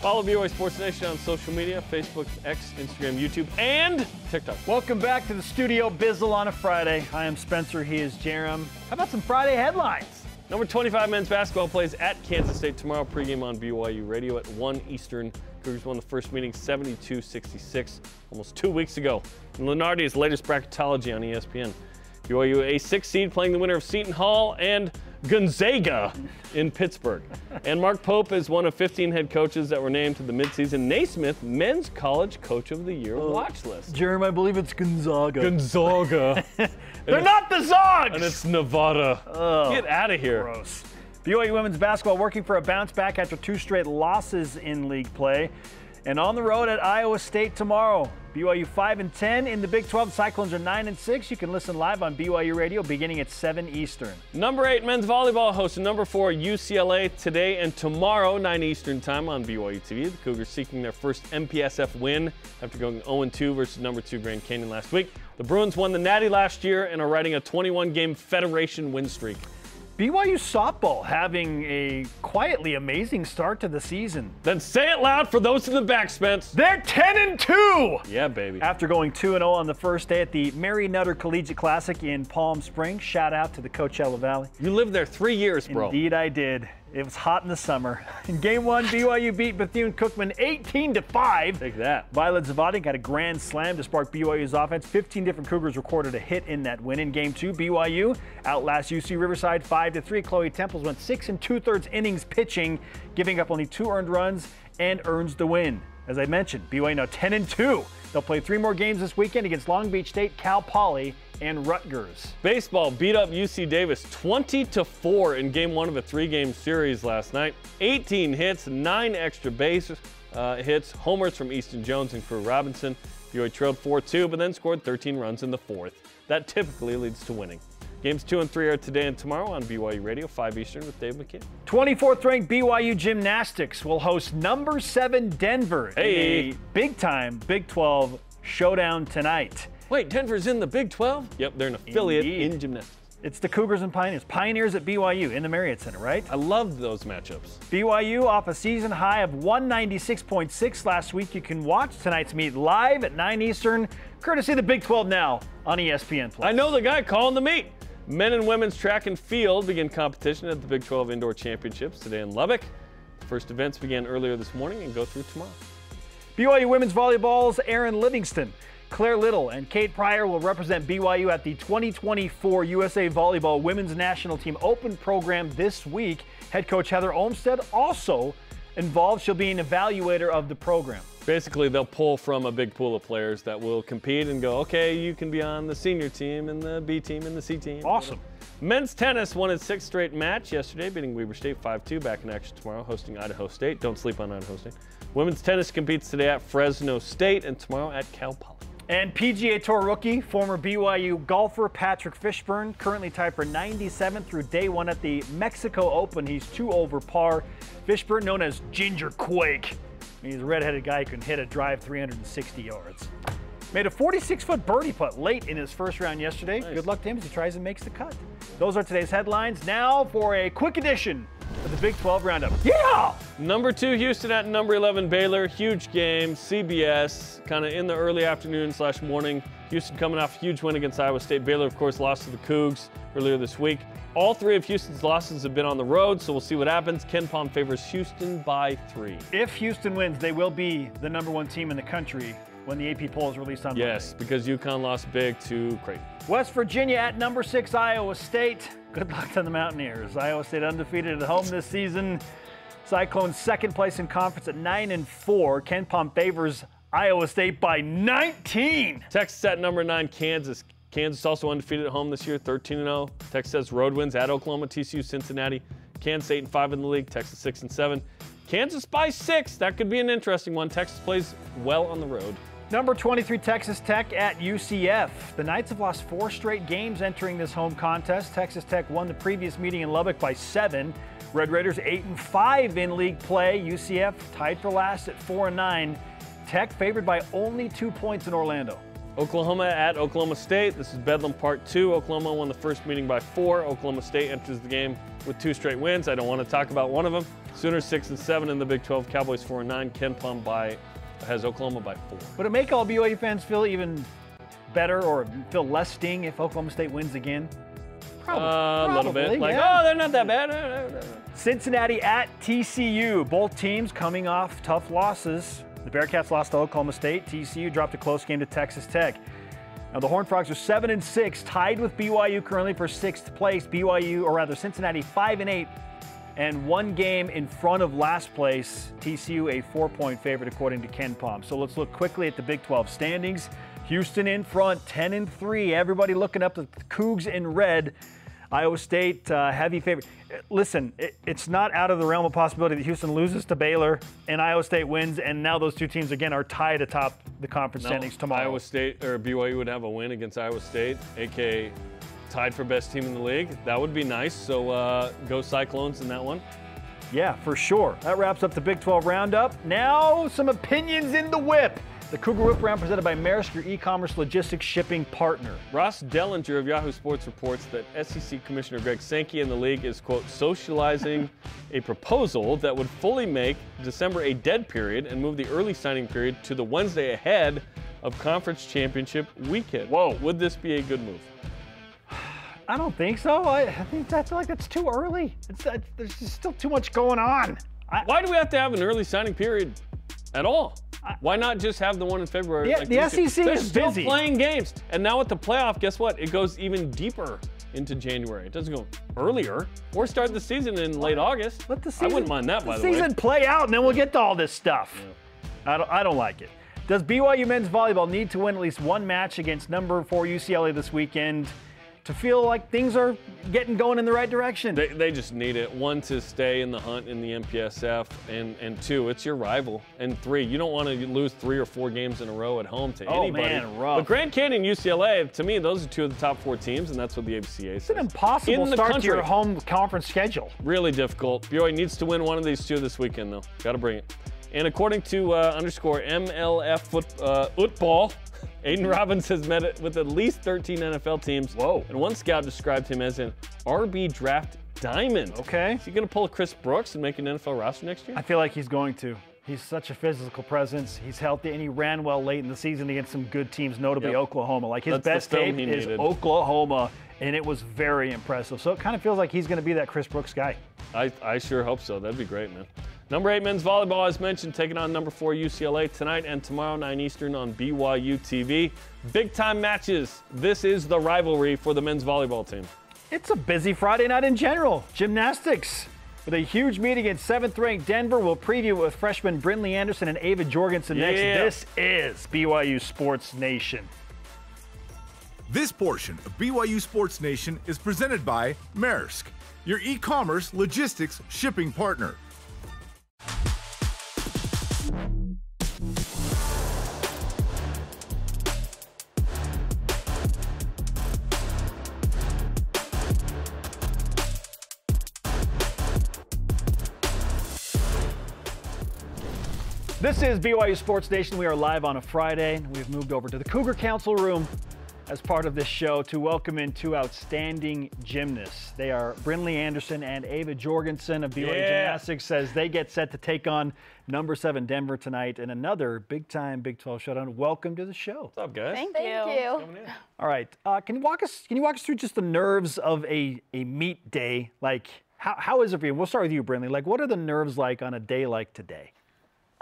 Follow BYU Sports Nation on social media Facebook, X, Instagram, YouTube, and TikTok. Welcome back to the studio Bizzle on a Friday. I am Spencer. He is Jarom. How about some Friday headlines? Number 25 men's basketball plays at Kansas State tomorrow. Pregame on BYU Radio at 1 Eastern. Cougars won the first meeting 72-66 almost two weeks ago. And Lunardi's latest bracketology on E ESPN. BYU a six seed playing the winner of Seton Hall and Gonzaga in Pittsburgh. and Mark Pope is one of 15 head coaches that were named to the midseason Naismith Men's College Coach of the Year uh, watch list. Jeremy, I believe it's Gonzaga. Gonzaga. <laughs> They're not the Zogs! and it's Nevada. Oh, Get out of here. Gross. BYU women's basketball working for a bounce back after two straight losses in league play. And on the road at Iowa State tomorrow. BYU 5 and 10 in the Big 12. Cyclones are 9 and 6. You can listen live on BYU Radio beginning at 7 Eastern. Number eight men's volleyball hosts number four UCLA today and tomorrow, 9 Eastern time on BYU TV. The Cougars seeking their first MPSF win after going 0-2 versus number two Grand Canyon last week. The Bruins won the Natty last year and are riding a 21-game Federation win streak. BYU softball having a quietly amazing start to the season. Then say it loud for those in the back, Spence. They're 10 and 2 Yeah, baby. after going 2 and 0 on the first day at the Mary Nutter Collegiate Classic in Palm Springs. Shout out to the Coachella Valley. You lived there three years, bro. Indeed, I did. It was hot in the summer. <laughs> In game one, BYU beat Bethune Cookman 18 to 5. Take that. Violet Zavadi got a grand slam to spark BYU's offense. 15 different Cougars recorded a hit in that win. In game two, BYU outlast UC Riverside 5 to 3. Chloe Temples went six and two thirds innings pitching, giving up only two earned runs and earns the win. As I mentioned, BYU now 10 and 2. They'll play three more games this weekend against Long Beach State, Cal Poly, and Rutgers. Baseball beat up UC Davis 20 to 4 in game one of a three game series last night. 18 hits, nine extra base uh, hits, homers from Easton Jones and Crew Robinson. BYU trailed 4 2, but then scored 13 runs in the fourth. That typically leads to winning. Games two and three are today and tomorrow on BYU Radio, 5 Eastern with Dave McCann. 24th ranked BYU Gymnastics will host number seven Denver Hey. in a big time Big 12 showdown tonight. Wait, Denver's in the Big 12? Yep, they're an affiliate Indeed. in gymnastics. It's the Cougars and Pioneers. Pioneers at BYU in the Marriott Center, right? I love those matchups. BYU off a season high of 196.6 last week. You can watch tonight's meet live at 9 Eastern, courtesy of the Big 12 now on E ESPN Plus. I know the guy calling the meet. Men and women's track and field begin competition at the Big 12 Indoor Championships today in Lubbock. The first events began earlier this morning and go through tomorrow. BYU women's volleyball's Erin Livingston, Claire Little, and Kate Pryor will represent BYU at the 2024 USA Volleyball Women's National Team Open program this week. Head coach Heather Olmstead also involved. She'll be an evaluator of the program. Basically, they'll pull from a big pool of players that will compete and go, okay, you can be on the senior team and the B team and the C team. Awesome. Men's tennis won its sixth straight match yesterday, beating Weber State 5-2. Back in action tomorrow, hosting Idaho State. Don't sleep on Idaho State. Women's tennis competes today at Fresno State and tomorrow at Cal Poly. And PGA Tour rookie, former BYU golfer Patrick Fishburn, currently tied for 97 through day one at the Mexico Open. He's two over par. Fishburn, known as Ginger Quake, He's a redheaded guy who can hit a drive 360 yards. Made a 46 foot birdie putt late in his first round yesterday. Good luck to him as he tries and makes the cut. Those are today's headlines. Now for a quick edition the Big 12 Roundup. Yeah! Number two, Houston at number 11, Baylor. Huge game, CBS, kind of in the early afternoon slash morning. Houston coming off a huge win against Iowa State. Baylor, of course, lost to the Cougs earlier this week. All three of Houston's losses have been on the road, so we'll see what happens. KenPom favors Houston by three. If Houston wins, they will be the number one team in the country when the AP poll is released on Monday. Yes, Monday. because UConn lost big to Creighton. West Virginia at number six, Iowa State. Good luck to the Mountaineers. Iowa State undefeated at home this season. Cyclones second place in conference at nine and four. KenPom favors Iowa State by 19. Texas at number nine, Kansas. Kansas also undefeated at home this year, 13 0. Texas road wins at Oklahoma, TCU, Cincinnati. Kansas 8 and 5 in the league, Texas 6 and 7. Kansas by 6. That could be an interesting one. Texas plays well on the road. Number 23, Texas Tech at UCF. The Knights have lost four straight games entering this home contest. Texas Tech won the previous meeting in Lubbock by seven. Red Raiders 8 and 5 in league play. UCF tied for last at 4 and 9. Tech favored by only two points in Orlando. Oklahoma at Oklahoma State. This is Bedlam Part 2. Oklahoma won the first meeting by four. Oklahoma State enters the game with two straight wins. I don't want to talk about one of them. Sooners 6 and 7 in the Big 12. Cowboys 4 and 9. KenPom by, has Oklahoma by four. Would it make all BYU fans feel even better or feel less sting if Oklahoma State wins again? Probably. Uh, a little bit. Like, yeah. oh, they're not that bad. Uh, uh, uh. Cincinnati at TCU. Both teams coming off tough losses. The Bearcats lost to Oklahoma State. TCU dropped a close game to Texas Tech. Now the Horned Frogs are seven and six, tied with BYU currently for sixth place. BYU, or rather Cincinnati, five and eight, and one game in front of last place. TCU a four-point favorite according to KenPom. So let's look quickly at the Big 12 standings. Houston in front, 10 and three. Everybody looking up the Cougs in red. Iowa State, uh, heavy favorite. Listen, it, it's not out of the realm of possibility that Houston loses to Baylor and Iowa State wins, and now those two teams again are tied atop the conference standings tomorrow. Iowa State or BYU would have a win against Iowa State, aka tied for best team in the league. That would be nice. So uh, go Cyclones in that one. Yeah, for sure. That wraps up the Big 12 Roundup. Now, some opinions in the whip. The Cougar Whip Round presented by Maersk, your e-commerce logistics shipping partner. Ross Dellenger of Yahoo Sports reports that SEC Commissioner Greg Sankey and the league is, quote, socializing a proposal that would fully make December a dead period and move the early signing period to the Wednesday ahead of conference championship weekend. Whoa. Would this be a good move? I don't think so. I, I think that's like that's too early. It's, it's, there's just still too much going on. I, Why do we have to have an early signing period at all? Why not just have the one in February? The- like the? SEC They're is still busy. playing games, and now with the playoff, guess what? It goes even deeper into January. It doesn't go earlier, or start the season in late August. Let the season, I wouldn't mind that, by the the way. season play out, and then we'll get to all this stuff. I don't, I don't like it. Does BYU men's volleyball need to win at least one match against number four UCLA this weekend to feel like things are getting going in the right direction? They, they just need it. One, to stay in the hunt in the MPSF, and, and two, it's your rival. And three, you don't want to lose three or four games in a row at home to Oh, anybody. man, rough. But Grand Canyon, UCLA, to me, those are two of the top four teams, and that's what the AVCA says. it's an impossible in the start country. to your home conference schedule. Really difficult. BYU needs to win one of these two this weekend, though. Got to bring it. And according to uh, underscore MLF foot, uh, football, Aidan Robbins has met it with at least 13 NFL teams. Whoa. And one scout described him as an RB draft diamond. Okay. Is he going to pull a Chris Brooks and make an NFL roster next year? I feel like he's going to. He's such a physical presence. He's healthy, and he ran well late in the season against some good teams, notably Yep. Oklahoma. Like his That's best tape is needed. Oklahoma, and it was very impressive. So it kind of feels like he's going to be that Chris Brooks guy. I, I sure hope so. That'd be great, man. Number eight men's volleyball, as mentioned, taking on number four UCLA tonight and tomorrow, 9 Eastern on BYU TV. Big time matches. This is the rivalry for the men's volleyball team. It's a busy Friday night in general. Gymnastics. With a huge meet against seventh ranked Denver, we'll preview it with freshman Brynlee Andersen and Ava Jorgensen next. This is BYU Sports Nation. This portion of BYU Sports Nation is presented by Maersk, your e commerce logistics shipping partner. This is BYU Sports Nation. We are live on a Friday. We've moved over to the Cougar Council Room as part of this show to welcome in two outstanding gymnasts. They are Brynlee Andersen and Ava Jorgensen of BYU Yeah. Gymnastics as they get set to take on number seven Denver tonight in another big time Big 12 showdown. Welcome to the show. What's up, guys? Thank, Thank you. you. All right, uh, can you walk us? Can you walk us through just the nerves of a a meet day? Like, how, how is it for you? We'll start with you, Brynlee. Like, what are the nerves like on a day like today?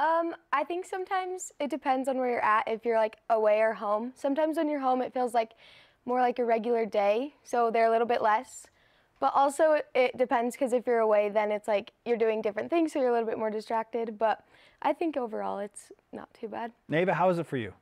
Um, I think sometimes it depends on where you're at. If you're like away or home, sometimes when you're home, it feels like more like a regular day, so they're a little bit less. But also, it- it depends because if you're away, then it's like you're doing different things, so you're a little bit more distracted. But I think overall, it's not too bad. Neva, how is it for you?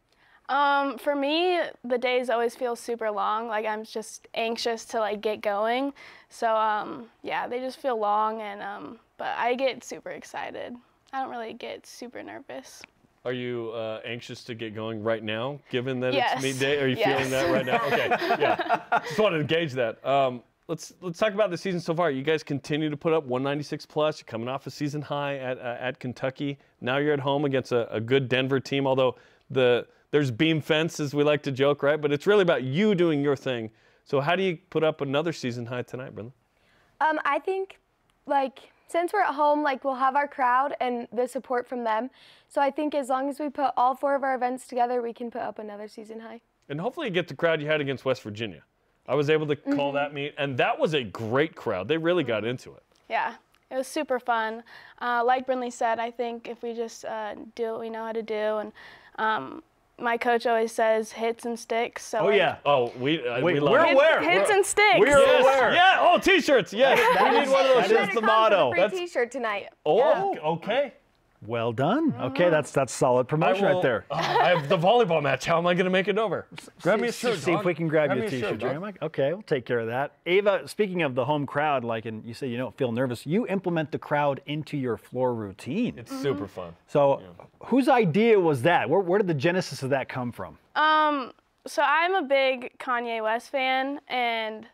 Um, for me, the days always feel super long. Like I'm just anxious to like get going. So um, yeah, they just feel long, and um, but I get super excited. I don't really get super nervous. Are you uh, anxious to get going right now, given that Yes. it's meet day? Are you Yes. feeling that right now? Okay, yeah. <laughs> Just wanted to gauge that. Um, let's let's talk about the season so far. You guys continue to put up 196 plus. You're coming off a season high at uh, at Kentucky. Now you're at home against a, a good Denver team. Although the there's beam fence, as we like to joke, right? But it's really about you doing your thing. So how do you put up another season high tonight, Brendan? Um, I think, like, since we're at home, like, we'll have our crowd and the support from them. So I think as long as we put all four of our events together, we can put up another season high. And hopefully you get the crowd you had against West Virginia. I was able to call that meet, and that was a great crowd. They really got into it. Yeah, it was super fun. Uh, like Brynlee said, I think if we just uh, do what we know how to do, and um, my coach always says hits and sticks. So Oh like, yeah. Oh, we uh, Wait, we love we're it. hits, aware. hits We're- and sticks. we're Yes. aware. Yeah. Oh, t-shirts. Yes. we need one of those That shirts. is the motto. Free That's- T-shirt tonight. Oh, okay. Well done. Okay, ah. that's that's solid promotion will- right there. Oh, I have the volleyball match. How am I going to make it over? Grab me a shirt. See if we can grab, you a t-shirt, t-shirt. dog. Jerry. Mike. Okay, we'll take care of that. Ava, speaking of the home crowd, like, and you say you don't feel nervous, you implement the crowd into your floor routine. It's super mm-hmm. fun. so, whose idea was that? Where, where did the genesis of that come from? Um, so I'm a big Kanye West fan, and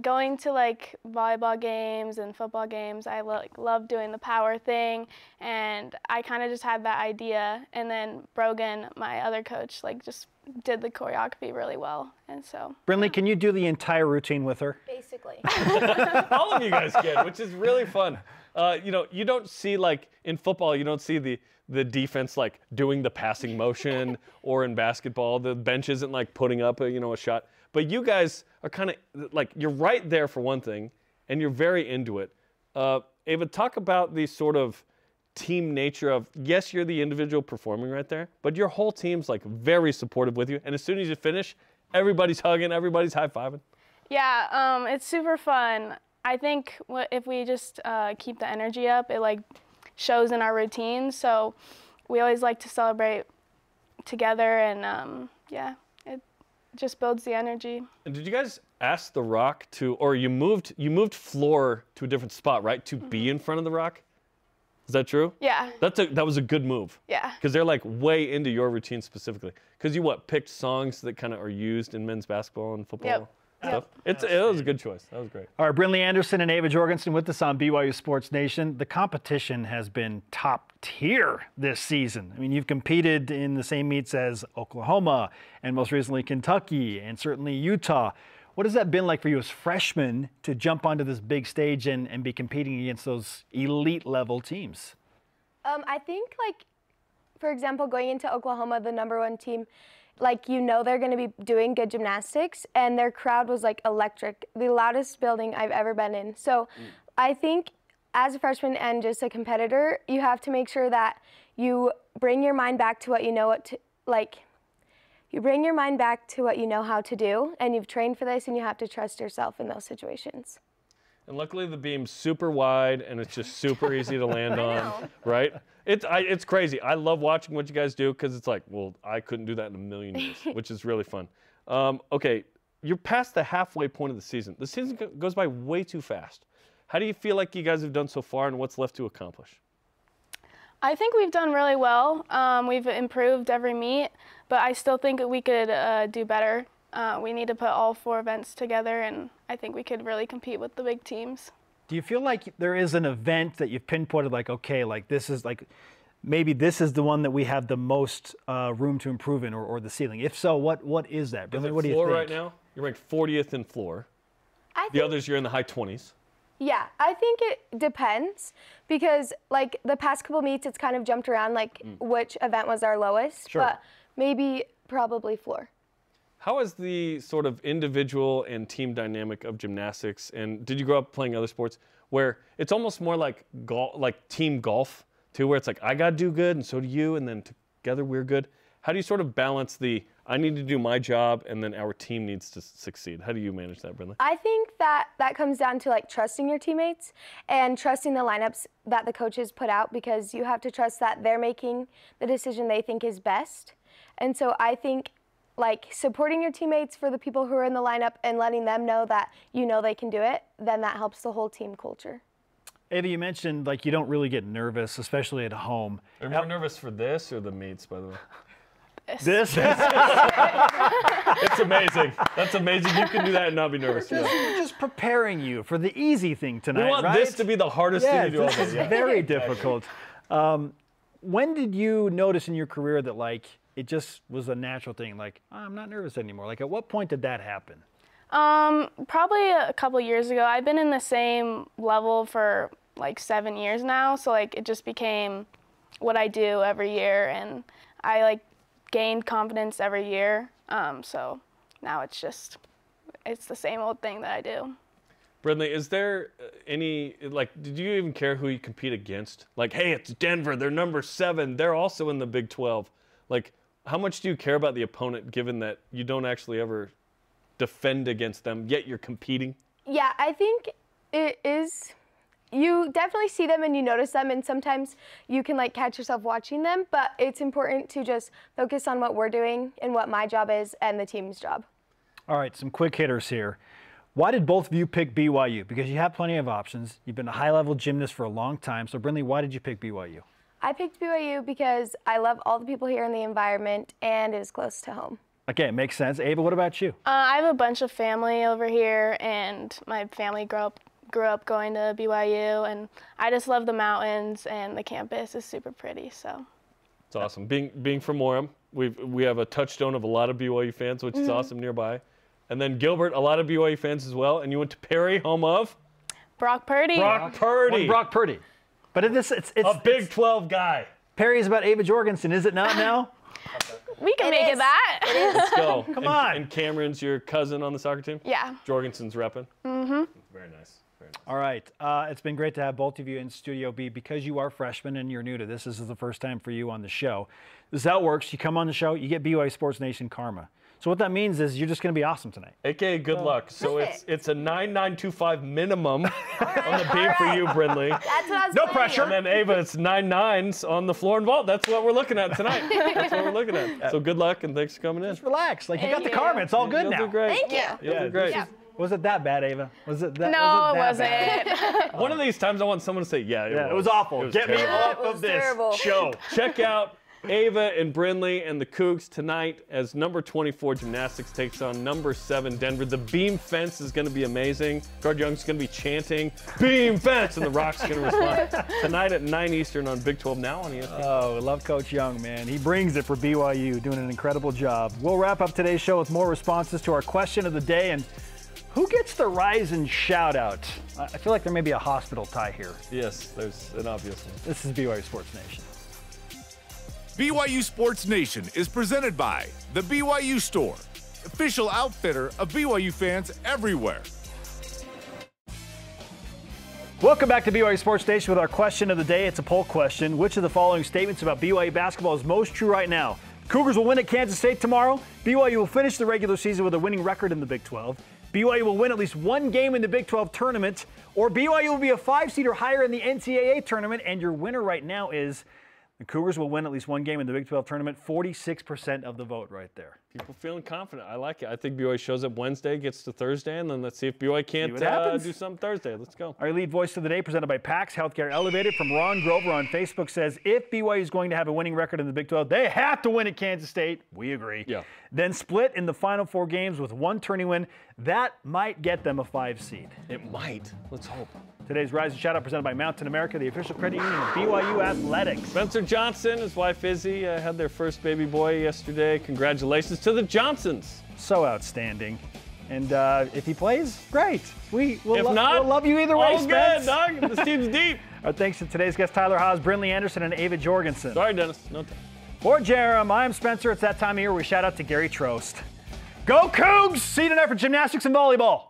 going to like volleyball games and football games, I lo- like love doing the power thing, and I kind of just had that idea, and then Brogan, my other coach, like just did the choreography really well, and so Brynlee, can you do the entire routine with her? Basically. <laughs> All of you guys can, which is really fun. Uh, you know, you don't see like in football, you don't see the the defense like doing the passing motion, or in basketball, the bench isn't like putting up a you know a shot. But you guys are kind of like you're right there for one thing, and you're very into it. Uh, Ava, talk about the sort of team nature of yes, you're the individual performing right there, but your whole team's like very supportive with you. And as soon as you finish, everybody's hugging, everybody's high fiving. Yeah, um, it's super fun. I think if we just uh, keep the energy up, it like shows in our routine. So we always like to celebrate together, and um, yeah, just builds the energy. And did you guys ask the Rock to, or you moved you moved floor to a different spot, right, to be mm-hmm. in front of the Rock? Is that true? Yeah, That's a that was a good move. yeah, Because they're like way into your routine specifically. Because you what picked songs that kind of are used in men's basketball and football Yep. Stuff. It's it was a good choice. That was great. All right, Brynlee Andersen and Ava Jorgensen with us on BYU Sports Nation. The competition has been top tier this season. I mean, you've competed in the same meets as Oklahoma and most recently Kentucky and certainly Utah. What has that been like for you as freshmen to jump onto this big stage and, and be competing against those elite level teams? Um, I think like, for example, going into Oklahoma, the number one team, like you know they're going to be doing good gymnastics, and their crowd was like electric, the loudest building I've ever been in. So, mm. I think as a freshman and just a competitor, you have to make sure that you bring your mind back to what you know what to like. You bring your mind back to what you know how to do, and you've trained for this, and you have to trust yourself in those situations. And luckily the beam's super wide and it's just super <laughs> easy to land on, right? It's I, it's crazy. I love watching what you guys do because it's like, well, I couldn't do that in a million years, <laughs> which is really fun. Um, okay, you're past the halfway point of the season. The season goes by way too fast. How do you feel like you guys have done so far, and what's left to accomplish? I think we've done really well. Um, we've improved every meet, but I still think that we could uh, do better. Uh, we need to put all four events together, and I think we could really compete with the big teams. Do you feel like there is an event that you've pinpointed, like, okay, like this is like maybe this is the one that we have the most uh, room to improve in, or, or the ceiling? If so, what what is that? Brynlee, what do you floor think? right now, you're ranked 40th in floor. I The think, others, you're in the high 20s. yeah, I think it depends because like the past couple meets, it's kind of jumped around like which event was our lowest, Sure. but maybe probably floor. How is the sort of individual and team dynamic of gymnastics? And did you grow up playing other sports where it's almost more like golf, like team golf, too, where it's like I got to do good and so do you, and then together we're good. How do you sort of balance the I need to do my job and then our team needs to succeed? How do you manage that, Brindley? I think that that comes down to like trusting your teammates and trusting the lineups that the coaches put out because you have to trust that they're making the decision they think is best. And so I think like supporting your teammates for the people who are in the lineup and letting them know that you know they can do it, then that helps the whole team culture. Ava, you mentioned like you don't really get nervous, especially at home. Are you more nervous for this or the meets, by the way? This, <laughs> It's amazing. That's amazing. You can do that and not be nervous. Yeah. we're just preparing you for the easy thing tonight, We want right? this to be the hardest yeah, thing to do all this day. is Yeah. very difficult. Um, when did you notice in your career that like it just was a natural thing? Like "Oh, I'm not nervous anymore. Like at what point did that happen? Um, probably a couple years ago. I've been in the same level for like seven years now, so like it just became what I do every year, and I like gained confidence every year. Um, so now it's just it's the same old thing that I do. Brindley, is there uh, any like? Did you even care who you compete against? Like, hey, it's Denver. They're number seven. They're also in the Big 12. Like, how much do you care about the opponent, given that you don't actually ever defend against them, yet you're competing? Yeah, I think it is. You definitely see them and you notice them, and sometimes you can like catch yourself watching them. But it's important to just focus on what we're doing and what my job is and the team's job. All right, some quick hitters here. Why did both of you pick BYU? Because you have plenty of options. You've been a high level gymnast for a long time. So, Brynlee, why did you pick BYU? I picked BYU because I love all the people here in the environment and it is close to home. Okay, it makes sense. Ava, what about you? Uh, I have a bunch of family over here, and my family grew up grew up going to BYU, and I just love the mountains and the campus is super pretty. So It's awesome. Being being from Orem, we we have a touchstone of a lot of BYU fans, which is Mhm. awesome nearby. And then Gilbert, a lot of BYU fans as well. And you went to Perry, home of Brock Purdy. Brock Purdy. Brock Purdy. But it is, it's, it's a Big 12 guy. Perry is about Ava Jorgensen, is it not <laughs> now? we can make it that. <laughs> Let's go. <laughs> Come and, on. And Cameron's your cousin on the soccer team? Yeah. Jorgensen's repping. Mm-hmm. Very nice. Very nice. All right. Uh, it's been great to have both of you in Studio B. Because you are freshmen and you're new to this, this is the first time for you on the show. This is how it works. You come on the show, you get BYU Sports Nation karma. So what that means is you're just going to be awesome tonight. AKA good luck. So it's it's a 9925 minimum <laughs> on the beam for you, Brindley. That's what I was No planning pressure. And then <laughs> Ava, it's nine nines on the floor and vault. That's what we're looking at tonight. <laughs> That's what we're looking at. So good luck and thanks for coming in. Just relax. Like you got Thank the you. karma. It's all good You'll now. do great. Thank you. Yeah. You'll do great. this is- was it that bad, Ava? Was it that? No, was it it that bad? wasn't. One of these times I want someone to say, yeah, it, Yeah, was. it was awful. It was Get me off of this terrible. show. Check out Ava and Brindley and the Cougs tonight as number 24 gymnastics takes on number 7 Denver. The beam fence is going to be amazing. Guard Young's going to be chanting beam fence and the Rock's going to respond <laughs> tonight at 9 Eastern on Big 12 now on ESPN. Oh, love Coach Young, man. He brings it for BYU, doing an incredible job. We'll wrap up today's show with more responses to our question of the day and who gets the rise and shout out? I I feel like there may be a hospital tie here. yes, there's an obvious one. This is BYU Sports Nation. BYU Sports Nation is presented by The BYU Store, official outfitter of BYU fans everywhere. Welcome back to BYU Sports Station with our question of the day. It's a poll question. Which of the following statements about BYU basketball is most true right now? Cougars will win at Kansas State tomorrow. BYU will finish the regular season with a winning record in the Big 12. BYU will win at least one game in the Big 12 tournament. Or BYU will be a five seed or higher in the NCAA tournament. And your winner right now is the Cougars will win at least one game in the Big 12 tournament. 46% of the vote right there. People feeling confident. I like it. I think BYU shows up Wednesday, gets to Thursday, and then let's see if BYU can't uh, do something Thursday. Let's go. Our lead voice of the day, presented by PAX Healthcare Elevated from Ron Grover on Facebook, says if BYU is going to have a winning record in the Big 12, they have to win at Kansas State. We agree. Yeah. Then split in the final four games with one tourney win. That might get them a five seed. It might. Let's hope. Today's Rise and Shout presented by Mountain America, the official credit union of BYU Athletics. Spencer Johnson, his wife Izzy, uh, had their first baby boy yesterday. Congratulations to the Johnsons. So outstanding. And uh, if he plays, great. We will If lo- not, we'll love you either way, Spence. good, dog. This <laughs> team's deep. Our thanks to today's guests Tyler Haws, Brynlee Andersen, and Ava Jorgensen. Sorry, Dennis. No time. For Jarom, I'm Spencer. It's that time of year we shout out to Gary Trost. Go Cougs! See you tonight for gymnastics and volleyball.